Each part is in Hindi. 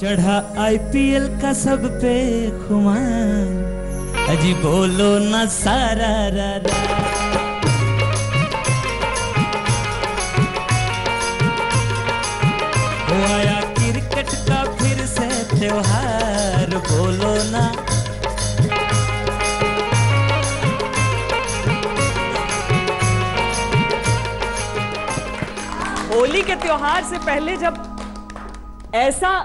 चढ़ा आईपीएल का सब पे खुमान अजी बोलो ना सारा रा रा। आया क्रिकेट का फिर से त्योहार, बोलो ना। होली के त्योहार से पहले जब ऐसा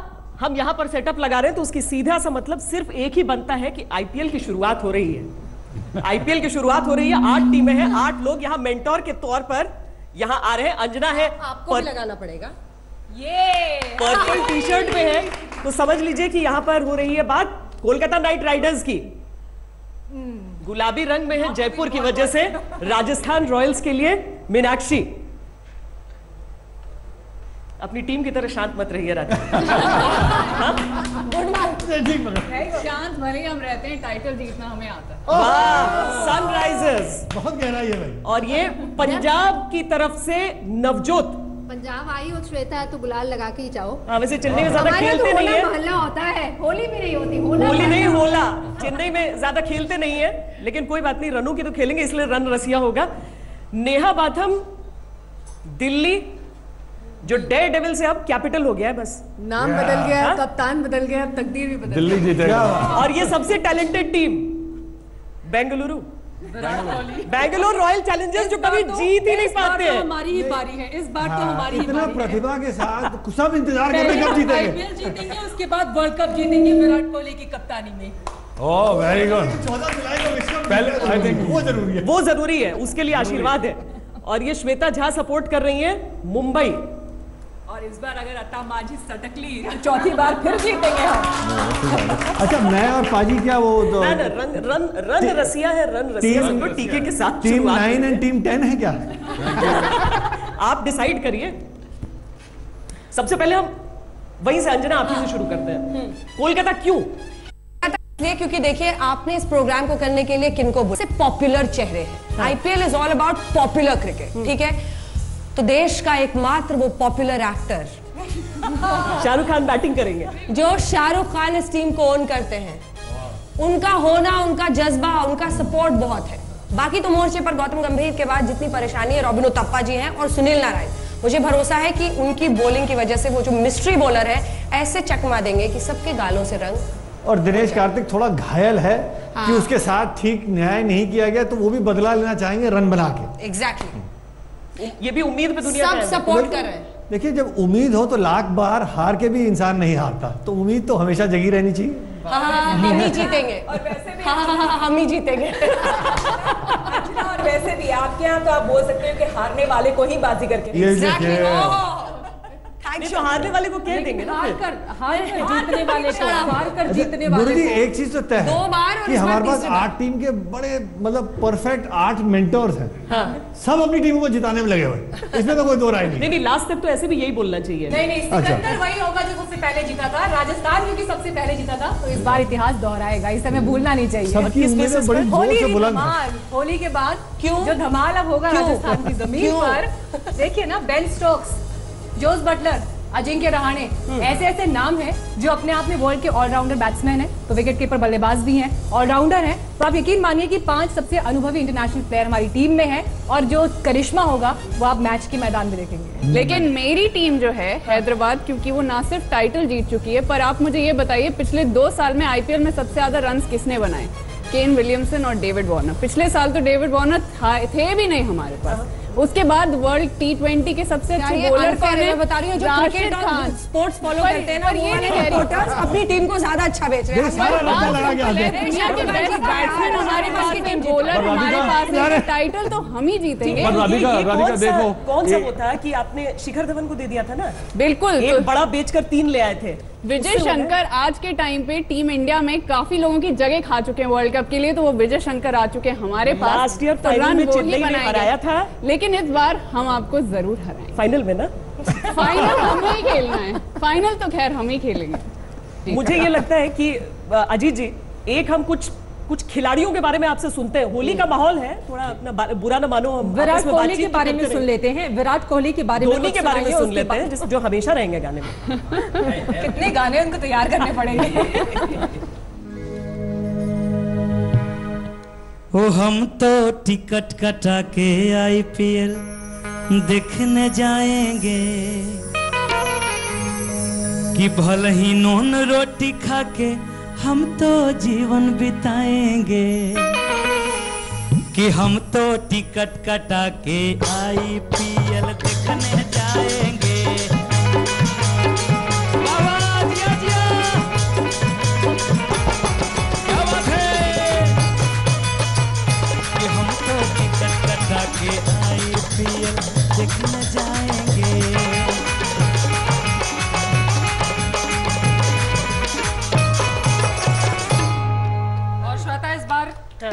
हम यहाँ पर सेटअप लगा रहे हैं तो उसकी सीधा सा मतलब सिर्फ़ एक ही बनता है कि आईपीएल की शुरुआत हो रही है। आईपीएल की शुरुआत हो रही है आठ टीमें हैं आठ लोग यहाँ मेंटोर के तौर पर यहाँ आ रहे हैं। अंजना है आपको भी लगाना पड़ेगा। ये! पर्पल टी शर्ट में है। तो समझ लीजिए कि यहाँ पर हो रही है बात कोलकाता नाइट राइडर्स की। गुलाबी रंग में है जयपुर की वजह से राजस्थान रॉयल्स के लिए मीनाक्षी। अपनी टीम की तरह शांत मत रहिए राजा। शांत भले हम रहते हैं टाइटल जीतना हमें आता है। सनराइजर्स बहुत गहराई है भाई। और ये पंजाब की तरफ़ से नवजोत। पंजाब आई हो श्वेता है तो गुलाल लगा के ही जाओ। हाँ वैसे चेन्नई में ज़्यादा खेलते तो नहीं है। मोहल्ला होता है होली भी नहीं होती होला होली नहीं मोहल्ला। होला। चेन्नई में ज़्यादा खेलते नहीं है लेकिन कोई बात नहीं रनों की तो खेलेंगे इसलिए रन रसिया होगा। नेहा बाथम दिल्ली जो डे डेविल से अब कैपिटल हो गया है बस। नाम yeah. बदल गया हाँ? कप्तान बदल गया तकदीर भी बदल दिल्ली जीतेगा। और ये सबसे talented team Bengaluru. Bengaluru Royal Challengers जो कभी जीत ही नहीं पाते। तो हैं हमारी ही बारी है इस बार तो हमारी ही बारी है। प्रतिभा के साथ सब इंतज़ार कर रहे हैं कब जीतेंगे? जीतेंगे उसके बाद वर्ल्ड कप जीतेंगे विराट कोहली की कप्तानी में। ओह वेरी गुड पहले I think- वो ज़रूरी है। वो ज़रूरी है उसके लिए आशीर्वाद है। और ये श्वेता झा सपोर्ट कर रही है मुंबई। और इस बार अगर अता माझी सटकली तो चौथी बार फिर जीतेंगे हम। अच्छा मैं और पाजी क्या वो तो ना ना रन रन रन रसिया है रन रसिया टीम- समझो टीके के साथ टीम शुरुआत नाइन एंड टीम टेन है क्या? आप डिसाइड करिए। सबसे पहले हम वहीं से अंजना आप ही से शुरू करते हैं। कोलकाता क्यों? इसलिए क्योंकि देखिए आपने इस प्रोग्राम को करने के लिए किनको बोला? पॉपुलर चेहरे हैं। IPL is all about popular cricket ठीक है? तो देश का एकमात्र वो popular actor Shahrukh Khan batting करेंगे। जो शाहरुख खान इस टीम को ओन करते हैं। उनका होना उनका जज्बा उनका सपोर्ट बहुत है। बाकी तो मोर्चे पर गौतम गंभीर के बाद जितनी परेशानी है रॉबिन उतप्पा जी हैं और सुनील नारायण। मुझे भरोसा है कि उनकी बॉलिंग की वजह से वो जो मिस्ट्री बॉलर है ऐसे चकमा देंगे कि सबके गालों से रंग। और दिनेश कार्तिक थोड़ा घायल है हाँ। कि उसके साथ ठीक न्याय नहीं किया गया तो वो भी बदला लेना चाहेंगे रन बना के। एग्जैक्टली ये भी उम्मीद पे दुनिया सब सपोर्ट कर रहे हैं। देखिए जब उम्मीद हो तो लाख बार हार के भी इंसान नहीं हारता। तो उम्मीद तो हमेशा जगी रहनी चाहिए। हाँ हाँ हाँ, हम ही जीतेंगे। और वैसे भी हाँ हाँ हाँ, हम ही जीतेंगे। और वैसे भी आपके यहाँ तो आप बोल सकते हो कि हारने वाले को ही बाजी करके। ये Exactly. देखिए Oh, तो हारने वाले को कह देंगे ना हार कर हार कर जीतने वाले को हार कर जीतने वाले जी एक चीज़ तो तय दो बार है कि हमारे पास आठ टीम के बड़े मतलब परफेक्ट आठ मेंटोर्स हैं। सब अपनी टीमों को जिताने में लगे हुए इसमें तो कोई दो राय नहीं। नहीं नहीं लास्ट तक तो ऐसे भी यही बोलना चाहिए। नहीं नहीं सिकंदर वही होगा जो सबसे पहले जीता था। राजस्थान क्योंकि सबसे पहले जीता था। तो इस बार इतिहास दोहराएगा। इस समय भूलना नहीं चाहिए। सबकी उम्मीदें बड़ी ज़ोर होली से बुलंद होली के बाद क्यों? जो धमाल अब होगा राजस्थान की ज़मीन पर देखिए ना Ben Stokes Jos Buttler Ajinkya Rahane ऐसे ऐसे नाम हैं जो अपने आप में वर्ल्ड के ऑलराउंडर बैट्समैन हैं तो विकेट कीपर बल्लेबाज भी हैं ऑलराउंडर हैं। तो आप यकीन मानिए कि पाँच सबसे अनुभवी इंटरनेशनल प्लेयर हमारी टीम में है और जो करिश्मा होगा वो आप मैच के मैदान में देखेंगे। लेकिन मेरी टीम जो है हैदराबाद क्योंकि वो ना सिर्फ़ टाइटल जीत चुकी है पर आप मुझे ये बताइए पिछले दो साल में आईपीएल में सबसे ज़्यादा रन किसने बनाए? केन विलियमसन और डेविड वार्नर पिछले साल तो डेविड वार्नर था- थे भी नहीं हमारे पास। उसके बाद वर्ल्ड टी ट्वेंटी के सबसे अच्छे बॉलर कौन है? है? बता रही हूँ जो क्रिकेट और स्पोर्ट्स फॉलो करते हैं ना ये। रिपोर्टर्स अपनी टीम को ज़्यादा अच्छा बेच रहे हैं। हैं। हमारे पास है बॉलर हमारे पास टाइटल तो हम ही जीतेंगे। सा- देखो, कौन सा वो था कि आपने शिखर धवन को दे दिया था ना? बिल्कुल। एक बड़ा बेचकर तीन ले आए थे। विजय शंकर आज के टाइम पे टीम इंडिया में काफ़ी लोगों की जगह खा चुके हैं वर्ल्ड कप के लिए तो वो विजय शंकर आ चुके हैं हमारे पास। Last year तो रन में वो ही हराया था। लेकिन इस बार हम आपको ज़रूर हराएँगे। फाइनल में ना? फाइनल हमें ही खेलना है। फाइनल तो खैर हम ही खेलेंगे। मुझे ये लगता है कि अजीत जी एक हम कुछ कुछ खिलाड़ियों के बारे में आपसे सुनते हैं। होली का माहौल है थोड़ा अपना बुरा ना मानो हम विराट कोहली के बारे में सुन लेते हैं। विराट कोहली के बारे में धोनी के बारे में सुन लेते हैं जो हमेशा रहेंगे गाने में। कितने गाने उनको तैयार करने पड़ेंगे। ओ हम तो टिकट कटा के आईपीएल देखने जाएँगे। कि भल ही नून रोटी खा के हम तो जीवन बिताएँगे। कि हम तो टिकट कटा के आईपीएल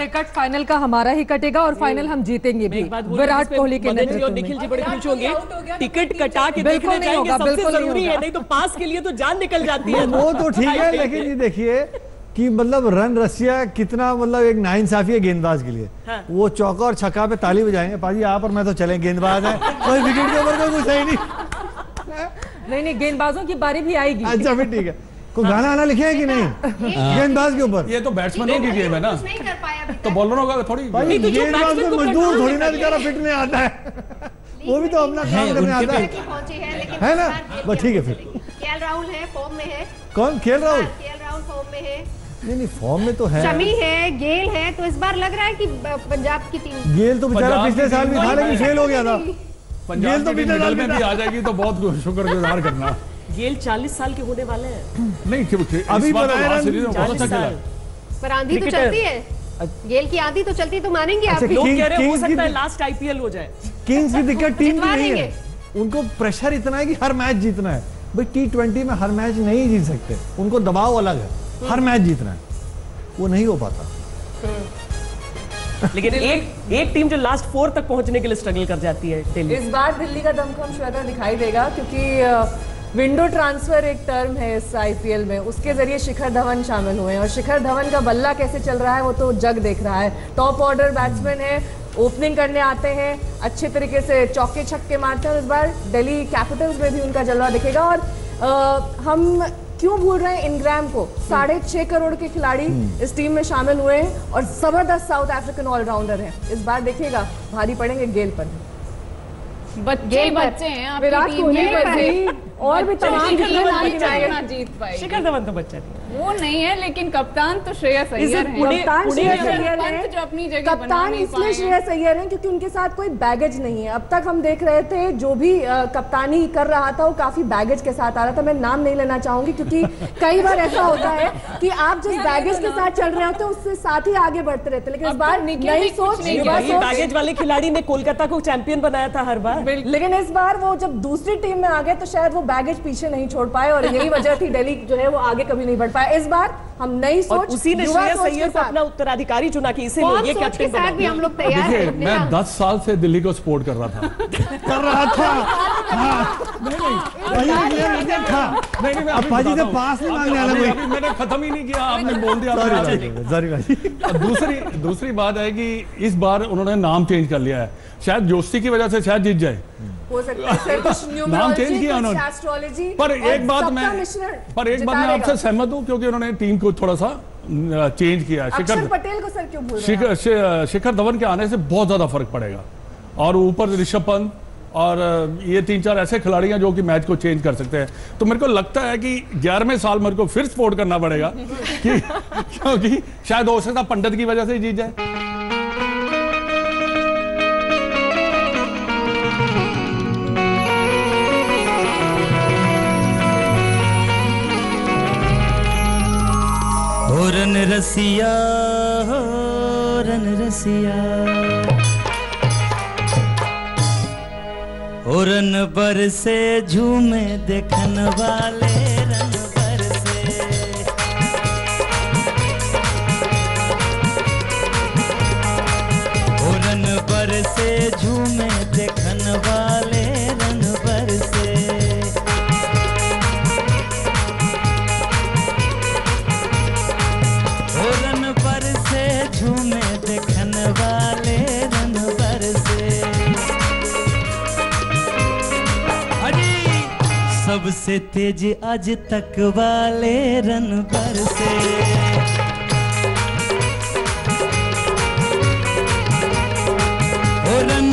टिकट फाइनल का हमारा ही कटेगा और फाइनल हम जीतेंगे भी। विराट कोहली के नेतृत्व निखिल जी बड़े खुश होंगे। टिकट कटा के बिल्कुल देखने नहीं जाएँगे होगा, सबसे बिल्कुल ज़रूरी है नहीं तो पास के लिए तो जान निकल जाती है। वो तो ठीक है लेकिन ये देखिए कि मतलब रन रसिया कितना मतलब एक नाइंसाफी है गेंदबाज के लिए। हाँ। वो चौका और छक्का पे ताली बजाएँगे पाजी आप और मैं तो चले गेंदबाज है। कोई विकेट के ऊपर कोई कुछ है ही नहीं। नहीं नहीं गेंदबाजों की बारी भी आएगी। अच्छा फिर ठीक है। कोई गाना आना लिखे है कि नहीं? गेंदबाज के ऊपर। ये तो बैट्समैनों की गेम है ना नहीं कर पाया अभी तो बॉलरों का थोड़ी भाई नहीं तो गेंदबाज को को मजदूर थोड़ी ना है। बेचारा फिटने आता है। वो भी तो अपना काम करने आता है। ही पहुँचे हैं लेकिन है ना? बस ठीक है फिर। केएल राहुल है फॉर्म में है। कौन? खेल राहुल? केएल राहुल फॉर्म में है। नहीं नहीं फॉर्म में तो है। शमी है गेल है तो इस बार लग रहा है कि पंजाब की टीम गेल तो बेचारा पिछले साल भी था में लेकिन फेल हो गया था। पंजाब गेल तो पिछले साल में भी भी आ जाएगी तो बहुत शुक्रगुजार करना। गेल 40 साल के होने वाले हैं। नहीं क्यों? इस अभी तो बहुत अच्छा खेला। पर आंधी तो चलती है। गेल की आंधी तो चलती तो मानेंगे आप अच्छा, लोग कह रहे हो सकता है लास्ट आईपीएल हो जाए। किंग्स की दिक्कत टीम की नहीं है। उनको प्रेशर इतना है कि हर मैच जीतना है। भाई टी ट्वेंटी में हर मैच नहीं जीत सकते। उनको दबाव अलग है। हर मैच जीतना है। वो नहीं हो पाता। लेकिन एक एक टीम जो लास्ट फोर तक पहुँचने के लिए स्ट्रगल कर जाती है इस बार दिल्ली का दमखम श्वेता दिखाई देगा क्योंकि विंडो ट्रांसफ़र एक टर्म है इस आईपीएल में। उसके ज़रिए शिखर धवन शामिल हुए हैं। और शिखर धवन का बल्ला कैसे चल रहा है वो तो जग देख रहा है। टॉप ऑर्डर बैट्समैन है ओपनिंग करने आते हैं अच्छे तरीके से चौके छक्के मारते हैं। और इस बार दिल्ली कैपिटल्स में भी उनका जलवा दिखेगा। और अ, हम क्यों भूल रहे हैं इनग्राम को? साढ़े छह करोड़ के खिलाड़ी इस टीम में शामिल हुए हैं और ज़बरदस्त साउथ अफ्रीकन ऑलराउंडर हैं। इस बार देखिएगा भारी पड़ेंगे गेल पर। बच्चे बच्चे हैं आपकी विराट टीम में और भी तमाम शिखर धवन कितना जीत पाएगी शिखर धवन तो बच्चा नहीं वो नहीं है लेकिन कप्तान तो श्रेयस it अय्यर है। कप्तान श्रेयस अय्यर हैं। जो अपनी जगह कप्तान इसलिए पाए श्रेयस अय्यर हैं क्योंकि उनके साथ कोई बैगेज नहीं है। अब तक हम देख रहे थे जो भी कप्तानी कर रहा था वो काफ़ी बैगेज के साथ आ रहा था। मैं नाम नहीं लेना चाहूँगी क्योंकि कई बार ऐसा होता है कि आप जिस बैगेज के साथ चल रहे होते हैं उससे साथ ही आगे बढ़ते रहते लेकिन इस बार तो नई नहीं ये सोच। बैगेज वाले खिलाड़ी ने कोलकाता को चैंपियन बनाया था हर बार। लेकिन इस बार वो जब दूसरी टीम में आ गए तो शायद वो बैगेज पीछे नहीं छोड़ पाए और यही वजह थी दिल्ली जो है वो आगे कभी नहीं बढ़ पाया इस बार हम नई सोच उसी ने सोच के अपना उत्तराधिकारी चुना कि इसे ये कैप्टन साथ भी हम लोग तैयार हैं। मैं दस साल से दिल्ली को सपोर्ट कर रहा था। कर रहा था। हाँ, नहीं इंडियन था नहीं नहीं अब अभी पाजी से पास नहीं मांगने अभी- कोई। मैंने खत्म ही नहीं किया आपने बोल दिया। सॉरी सॉरी भाई दूसरी दूसरी बात है कि इस बार उन्होंने नाम चेंज कर लिया है। शायद जोशी की वजह से शायद जीत जाए। हो सकता है नाम change किया उन्होंने। पर एक बात मैं पर एक बात मैं आपसे सहमत हूँ क्योंकि उन्होंने टीम को थोड़ा सा चेंज किया। है शिखर पटेल को सर क्यों रहे शिखर हैं शिखर धवन के आने से बहुत ज़्यादा फ़र्क पड़ेगा। और ऊपर ऋषभ पंत और ये तीन चार ऐसे खिलाड़ी हैं जो कि मैच को चेंज कर सकते हैं। तो मेरे को लगता है कि ग्यारहवें साल मेरे को फिर सपोर्ट करना पड़ेगा कि क्योंकि शायद हो सकता पंडित की वजह से जीत जाए। रसिया हो रन रसिया। हो रन बरसे झूमे देखन वाले। सबसे तेज आज तक वाले रन पर से। रन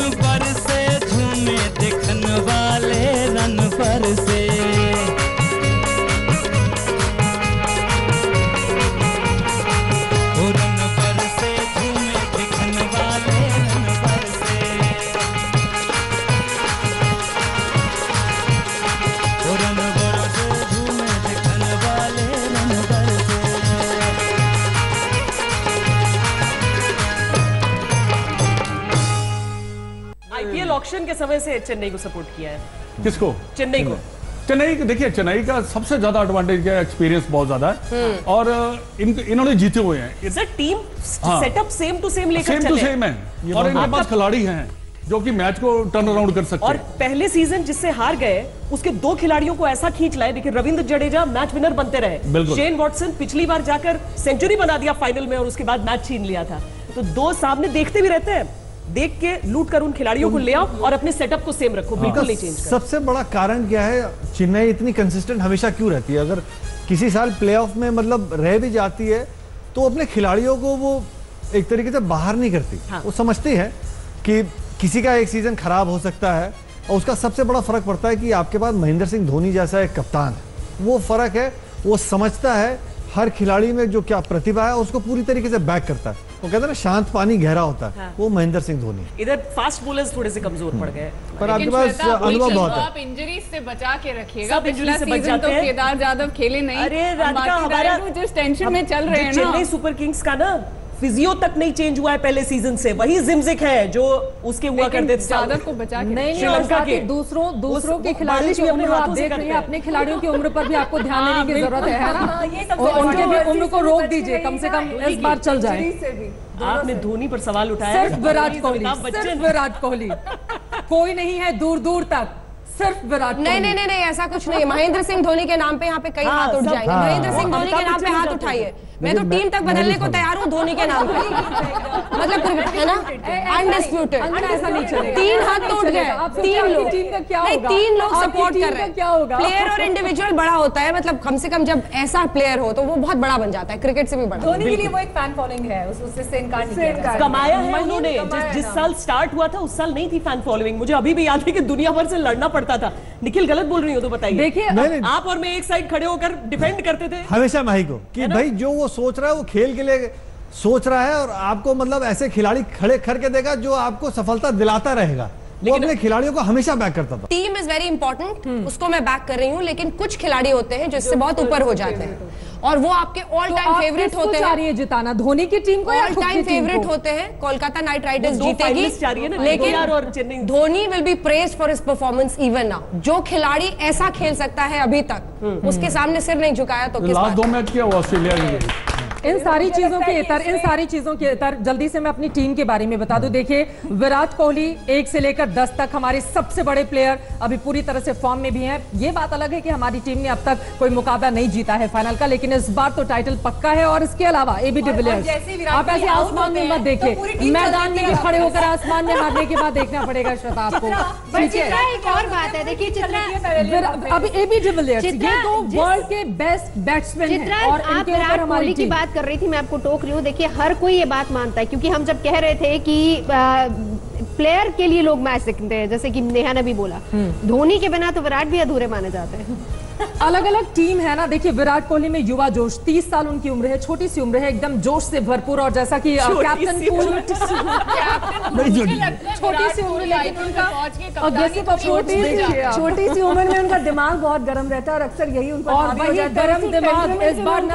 ऑक्शन के समय से चेन्नई को सपोर्ट किया है। किसको? चेन्नई को। चेन्नई देखिए चेन्नई का सबसे ज़्यादा एडवांटेज क्या एक्सपीरियंस बहुत ज़्यादा है। और इन, इन्होंने जीते हुए हैं। सर टीम हाँ। सेटअप सेम टू सेम लेकर सेम टू सेम है। और इनके पास खिलाड़ी हैं जो कि मैच को टर्न अराउंड कर सकते और पहले सीज़न जिससे हार गए उसके दो खिलाड़ियों को ऐसा खींच लाए। देखिए रविंद्र जडेजा मैच विनर बनते रहे। बिल्कुल। शेन वॉटसन पिछली बार जाकर सेंचुरी बना दिया फाइनल में और उसके बाद मैच छीन लिया था। तो दो सामने देखते भी रहते हैं। देख के लूट कर उन खिलाड़ियों को ले आओ और अपने सेटअप को सेम रखो बिल्कुल नहीं चेंज कर। सबसे बड़ा कारण क्या है चेन्नई इतनी कंसिस्टेंट हमेशा क्यों रहती है? अगर किसी साल प्लेऑफ में मतलब रह भी जाती है तो अपने खिलाड़ियों को वो एक तरीके से बाहर नहीं करती। हाँ। वो समझती है कि किसी का एक सीज़न खराब हो सकता है और उसका सबसे बड़ा फ़र्क पड़ता है कि आपके पास महेंद्र सिंह धोनी जैसा एक कप्तान है। वो फ़र्क है वो समझता है हर खिलाड़ी में जो क्या प्रतिभा है उसको पूरी तरीके से बैक करता है। वो कहते हैं ना शांत पानी गहरा होता है। हाँ। वो महेंद्र सिंह धोनी। इधर फास्ट बोलर्स थोड़े से कमज़ोर पड़ गए। पर आपके पास अनुभव बहुत है। आप इंजरी से बचा के रखिएगा। पिछला से बचा सीज़न तो केदार यादव खेले नहीं। अरे राधिका हमारा जिस टेंशन में चल रहे हैं ना। चेन्नई सुपर किंग्स का ना फिजियो तक नहीं चेंज हुआ है पहले सीज़न से। वही जिमजिक है जो उसके हुआ करते थे। जादव को बचा के नहीं नहीं और श्रीलंका के। दूसरों दूसरों के खिलाड़ियों की उम्र अपने आप देख रही हैं हैं। अपने खिलाड़ियों की उम्र पर भी आपको ध्यान हाँ, देने की ज़रूरत है हाँ, और उनके भी उम्र को रोक दीजिए कम से कम इस बार चल जाए। आपने धोनी पर सवाल उठाया सिर्फ़ विराट कोहली सिर्फ़ विराट कोहली। कोई नहीं है दूर दूर तक सिर्फ़ विराट नहीं नहीं नहीं नहीं ऐसा कुछ नहीं महेंद्र सिंह धोनी के नाम पे यहाँ पे कई हाँ, हाथ उठ जाएँगे। हाँ, महेंद्र हाँ। सिंह धोनी के नाम पे हाथ उठाइए। हैं। मैं तो टीम तक बदलने को तैयार हूँ धोनी के नाम पे। मतलब क्रिकेट है ना? अनडिस्प्यूटेड अंदर ऐसा नहीं चलेगा। तीन हाथ तो उठ गए। तीन लोग। टीम का क्या नहीं तीन लोग सपोर्ट कर रहे हैं। क्या होगा? प्लेयर और इंडिविजुअल बड़ा होता है मतलब कम से कम जब ऐसा प्लेयर हो तो वो बहुत बड़ा बन जाता है क्रिकेट से भी बड़ा। धोनी के लिए वो एक फ़ैन फॉलोइंग है उससे इनकार नहीं। कमाया है उन्होंने। जिस। साल स्टार्ट हुआ था उस साल नहीं थी फ़ैन फॉलोइंग मुझे अभी भी याद है कि दुनिया भर से लड़ना पड़ता था। निखिल गलत बोल रही हो तो बताइए। देखिए। आप और मैं एक साइड खड़े होकर डिफेंड करते थे। हमेशा माही को कि भाई जो वो सोच रहा है वो खेल के लिए सोच रहा है और आपको मतलब ऐसे खिलाड़ी खड़े करके देगा जो आपको सफलता दिलाता रहेगा। वो अपने खिलाड़ियों को हमेशा बैक करता था। टीम इज़ वेरी इंपॉर्टेंट उसको मैं बैक कर रही हूँ लेकिन कुछ खिलाड़ी होते हैं जो इससे बहुत ऊपर हो जाते हैं। और वो आपके ऑल टाइम फेवरेट होते हैं? जिताना? धोनी की टीम को ऑल टाइम फेवरेट होते हैं। कोलकाता नाइट राइडर्स जीतेगी। finalists जा रही है ना, लेकिन KKR और Chennai. Dhoni will be praise for his performance even now जो खिलाड़ी ऐसा खेल सकता है अभी तक उसके सामने सिर नहीं झुकाया तो किस लास्ट बात? दो मैच किया ऑस्ट्रेलिया के लिए इन सारी चीज़ों के इतर इन सारी चीज़ों के इतर जल्दी से मैं अपनी टीम के बारे में बता दूँ। देखिए विराट कोहली एक से लेकर दस तक हमारे सबसे बड़े प्लेयर अभी पूरी तरह से फॉर्म में भी हैं। ये बात अलग है कि हमारी टीम ने अब तक कोई मुकाबला नहीं जीता है फाइनल का लेकिन इस बार तो टाइटल पक्का है और इसके अलावा एबी और डिविलियर्स आप ऐसे आसमान में मत तो देखिए। मैदान में भी खड़े होकर आसमान में हारने के बाद देखना पड़ेगा श्वेता आपको ठीक है। चित्रा एबी डिविलियर्स ये तो वर्ल्ड के बेस्ट बैट्समैन हैं और इनके ऊपर हमारी की बात कर रही थी मैं आपको टोक रही हूँ। देखिए हर कोई ये बात मानता है क्योंकि हम जब कह रहे थे कि आ, प्लेयर के लिए लोग मैच देखते हैं जैसे कि नेहा ने भी बोला धोनी के बिना तो विराट भी अधूरे माने जाते हैं। अलग अलग टीम है ना। देखिए विराट कोहली में युवा जोश। 30 साल उनकी उम्र है छोटी सी उम्र है एकदम जोश से भरपूर और जैसा कि छोटी कैप्टन कूल छोटी सी उम्र उनका छोटी सी छोटी सी उम्र में उनका दिमाग बहुत गर्म रहता है और अक्सर यही हो। है। गर्म दिमाग इस बार न?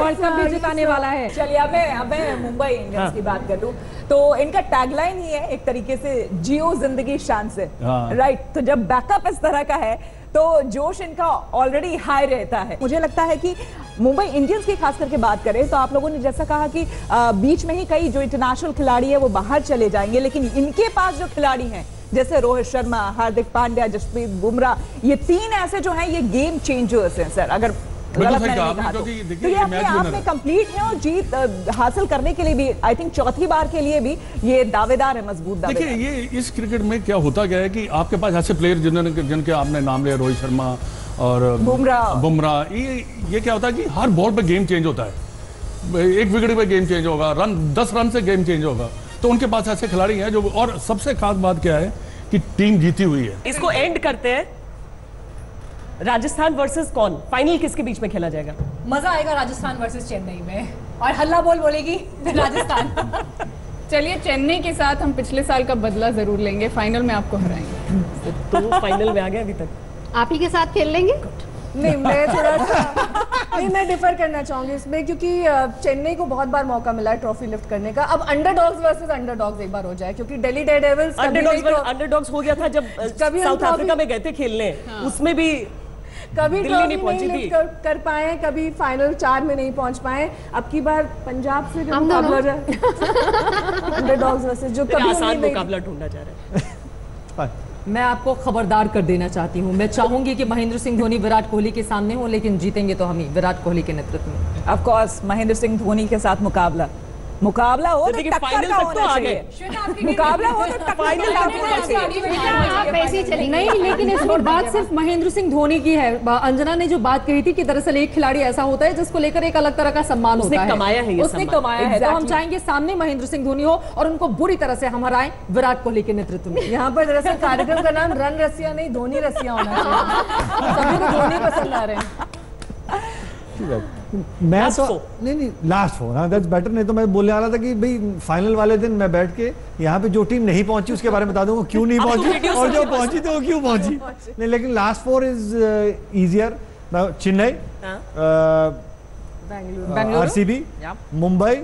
वर्ल्ड कप भी जिताने वाला है। चलिए अब मैं अब मुंबई इंडियंस की बात कर। लूँ तो इनका टैगलाइन ही है एक तरीके से जियो ज़िंदगी शान से। हाँ। राइट तो जब बैकअप इस तरह का है तो जोश इनका ऑलरेडी हाई रहता है। मुझे लगता है कि मुंबई इंडियंस की खास करके बात करें तो आप लोगों ने जैसा कहा कि बीच में ही कई जो इंटरनेशनल खिलाड़ी है, वो बाहर चले जाएँगे, लेकिन इनके पास जो खिलाड़ी हैं, जैसे रोहित शर्मा, हार्दिक पांड्या, जसप्रीत बुमराह, ये तीन ऐसे जो हैं, ये गेम चेंजर्स हैं सर अगर गलत सही नहीं कहा तो। देखिए तो ये ये अपने आप में है। कंप्लीट है और जीत हासिल करने के लिए भी आई थिंक चौथी बार के लिए भी ये दावेदार है मज़बूत देखिए ये इस क्रिकेट में क्या होता क्या है कि आपके पास ऐसे प्लेयर जिन्होंने जिनके आपने नाम लिया रोहित शर्मा और बुमराह। बुमराह ये ये क्या होता है कि हर बॉल पे गेम चेंज होता है एक विकेट पे गेम चेंज होगा रन दस रन से गेम चेंज होगा तो उनके पास ऐसे खिलाड़ी हैं जो और सबसे खास बात क्या है कि टीम जीती हुई है इसको एंड करते हैं राजस्थान वर्सेस कौन? फाइनल किसके बीच में खेला जाएगा? मज़ा आएगा राजस्थान वर्सेस चेन्नई में। और हल्ला बोल बोलेगी राजस्थान। चलिए चेन्नई के साथ हम पिछले साल का बदला ज़रूर लेंगे। फाइनल में आपको हराएँगे। तो फाइनल में आ गए अभी तक। आप ही के साथ खेल लेंगे? नहीं मैं थोड़ा सा नहीं मैं डिफर करना चाहूँगी इसमें क्योंकि चेन्नई को बहुत बार मौका मिला है ट्रॉफी लिफ्ट करने का। अब अंडरडॉग्स वर्सेस अंडरडॉग्स एक बार हो जाए क्योंकि दिल्ली डेयरडेविल्स कभी अंडरडॉग्स हो गया था जब कभी साउथ अफ्रीका में गए थे खेलने। उसमें भी कभी दिल्ली नहीं पहुँची थी। कर, कर पाए कभी फाइनल चार में नहीं पहुँच पाए अब की बार पंजाब से जो मुकाबला दोनों। हो जाए अंडरडॉग्स वर्सेस जो कभी आसान मुकाबला ढूंढा जा रहा है। मैं आपको खबरदार कर देना चाहती हूँ। मैं चाहूँगी कि महेंद्र सिंह धोनी विराट कोहली के सामने हो लेकिन जीतेंगे तो हम ही विराट कोहली के नेतृत्व में। ऑफ़ कोर्स महेंद्र सिंह धोनी के साथ मुकाबला। मुकाबला हो तो तो टक्कर का तो होना चाहिए। मुकाबला हो तो टक्कर फाइनल का होना चाहिए। आप ऐसे ही चलेंगे। नहीं लेकिन इसमें बात सिर्फ़ महेंद्र सिंह धोनी की है। अंजना ने जो बात कही थी कि दरअसल एक खिलाड़ी ऐसा होता है जिसको लेकर एक अलग तरह का सम्मान उसने होता है। कमाया है उसने कमाया है। तो हम चाहेंगे सामने महेंद्र सिंह धोनी हो और उनको बुरी तरह से हम हराएँ विराट कोहली के नेतृत्व में। यहाँ पर दरअसल कार्यक्रम का नाम रन रसिया नहीं धोनी रसिया होना चाहिए। सभी को धोनी पसंद आ रहे हैं। मैं तो नहीं नहीं लास्ट फोर हाँ दैट्स बेटर नहीं तो मैं बोलने वाला था कि भाई फाइनल वाले दिन मैं बैठ के यहाँ पे जो टीम नहीं पहुँची उसके बारे में बता दूँगा क्यों नहीं पहुँची और जो पहुँची तो वो क्यों पहुँची? नहीं लेकिन last four is easier Chennai हाँ। RCB Mumbai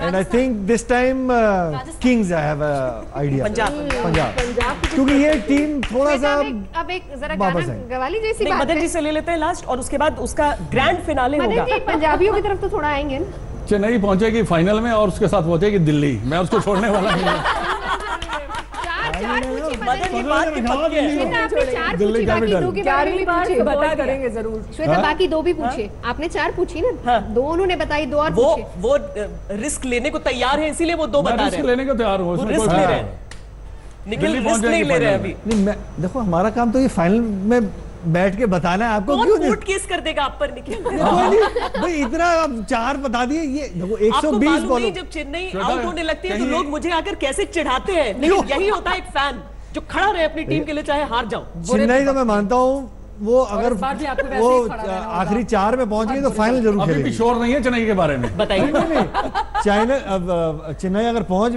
and this time uh, Kings I have a idea. Punjab. Punjab. क्योंकि ये टीम थोड़ा सा अब एक- जरा गाना। गवाली जैसी बात मदन है। जी से ले लेते हैं लास्ट और उसके बाद उसका ग्रैंड फिनाले मदन होगा। जी पंजाबियों की तरफ़ तो थोड़ा आएँगे ना। चेन्नई पहुंचेगी फाइनल में और उसके साथ पहुंचेगी दिल्ली। मैं उसको छोड़ने वाला नहीं हूँ। श्वेता आपने चार दिल्ली पूछी बाकी दो के बारे में ग्यारहवीं भी पूछे बता करेंगे ज़रूर। श्वेता बाकी दो भी पूछे। आपने चार पूछी ना? हाँ। दो उन्होंने बताई दो और वो वो रिस्क लेने को तैयार है इसीलिए वो दो बता रहे हैं। लेने को तैयार हो रिस्क ले हाँ। रहे हैं। निखिल रिस्क नहीं ले रहे हैं अभी। नहीं मैं देखो हमारा काम तो ये फाइनल में बैठ के बताना है आपको क्यों नहीं? केस कर देगा आप पर निखिल कोई नहीं भाई इतना आप चार बता दिए ये देखो आपको 120 मालूम बॉलों। जब चेन्नई आउट होने लगती है तो लोग मुझे आकर कैसे चिढ़ाते हैं? लेकिन यही होता है एक फ़ैन जो खड़ा रहे अपनी टीम के लिए चाहे हार जाओ। चेन्नई तो मैं मानता हूँ वो अगर वो ही। आखिरी चार में पहुँच गई तो फाइनल ज़रूर अभी भी खेलेगी। श्योर नहीं है चेन्नई के बारे में। बताइए। चाइना अब चेन्नई अगर पहुँच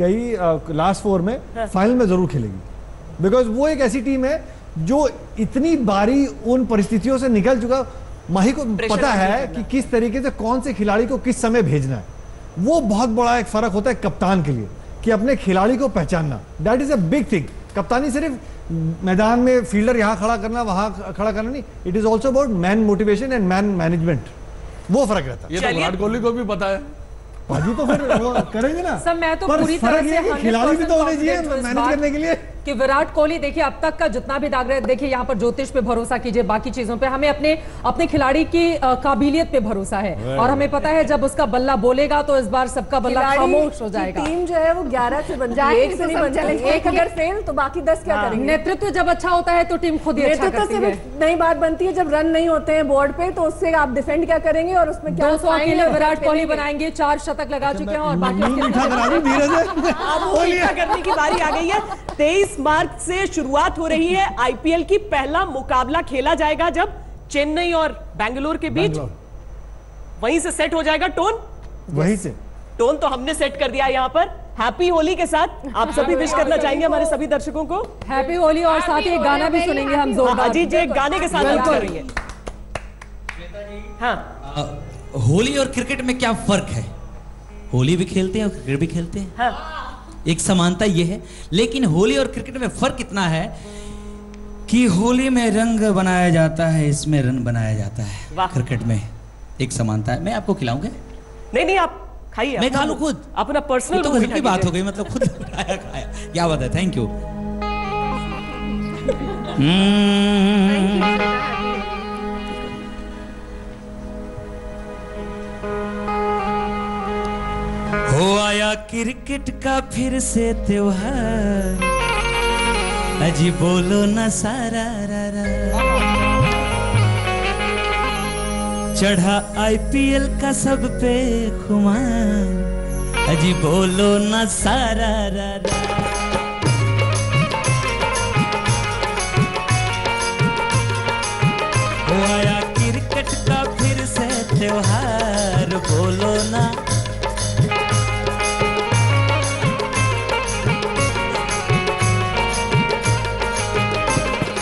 गई लास्ट फोर में फाइनल में ज़रूर खेलेगी। बिकॉज़ वो एक ऐसी टीम है जो इतनी बारी उन परिस्थितियों से निकल चुका माही को पता है कि किस तरीके से कौन से खिलाड़ी को किस समय भेजना है। वो बहुत बड़ा एक फ़र्क होता है कप्तान के लिए कि अपने खिलाड़ी को पहचानना। That is a big thing कप्तानी सिर्फ़ मैदान में फील्डर यहाँ खड़ा करना वहाँ खड़ा करना नहीं। It is also about man motivation and man management वो फ़र्क रहता है। ये तो विराट कोहली को भी पता है। तो फिर करेंगे ना। सब मैं तो पूरी तरह से खिलाड़ी भी तो होने चाहिए मैनेज करने के लिए। कि विराट कोहली देखिए अब तक का जितना भी दाग रहे देखिए यहाँ पर ज्योतिष पे भरोसा कीजिए बाकी चीज़ों पे। हमें अपने अपने खिलाड़ी की काबिलियत पे भरोसा है। और हमें पता है जब उसका बल्ला बोलेगा तो इस बार सबका बल्ला खामोश हो जाएगा। टीम जो है वो 11 से बन है ज़ाहिर एक से तो नहीं बनती एक अगर फेल तो बाकी 10 क्या करेंगे? नेतृत्व जब अच्छा होता है तो टीम खुद ही अच्छा नेतृत्व से भी नई बात बनती है जब रन नहीं होते हैं बोर्ड पे तो उससे आप डिफेंड क्या करेंगे और उसमें क्या सौ अकेले विराट कोहली बनाएँगे चार शतक लगा चुके हैं और बाकी करने की बारी आ गई है। तेईस मार्च से शुरुआत हो रही है आईपीएल की पहला मुकाबला खेला जाएगा जब चेन्नई और बेंगलोर के बीच। वहीं से सेट हो जाएगा टोन। वहीं से। टोन तो हमने सेट कर दिया है यहाँ पर। हैप्पी होली के साथ। आप सभी विश करना चाहेंगे हमारे सभी दर्शकों को। हैप्पी होली और साथ ही गाना भी सुनेंगे हम जोरदार। अजीत जी एक गाने के साथ कर रही है। हाँ होली और क्रिकेट में क्या फ़र्क है? होली भी खेलते हैं और क्रिकेट भी खेलते हैं? हाँ। एक समानता ये है। लेकिन होली और क्रिकेट में फ़र्क इतना है कि होली में रंग बनाया जाता है इसमें रन बनाया जाता है। क्रिकेट में एक समानता है। मैं आपको खिलाऊँगा? नहीं नहीं आप खाइए। मैं खा लू खुद। अपना पर्सनल तो घर की बात हो गई मतलब खुद खाया खाया। क्या बात है थैंक यू क्रिकेट का फिर से त्योहार। अजी बोलो न सारा, रा रा। चढ़ा आईपीएल का सब पे खुमार। अजी बोलो न सारा, रा रा। आया क्रिकेट का फिर से त्योहार। बोलो ना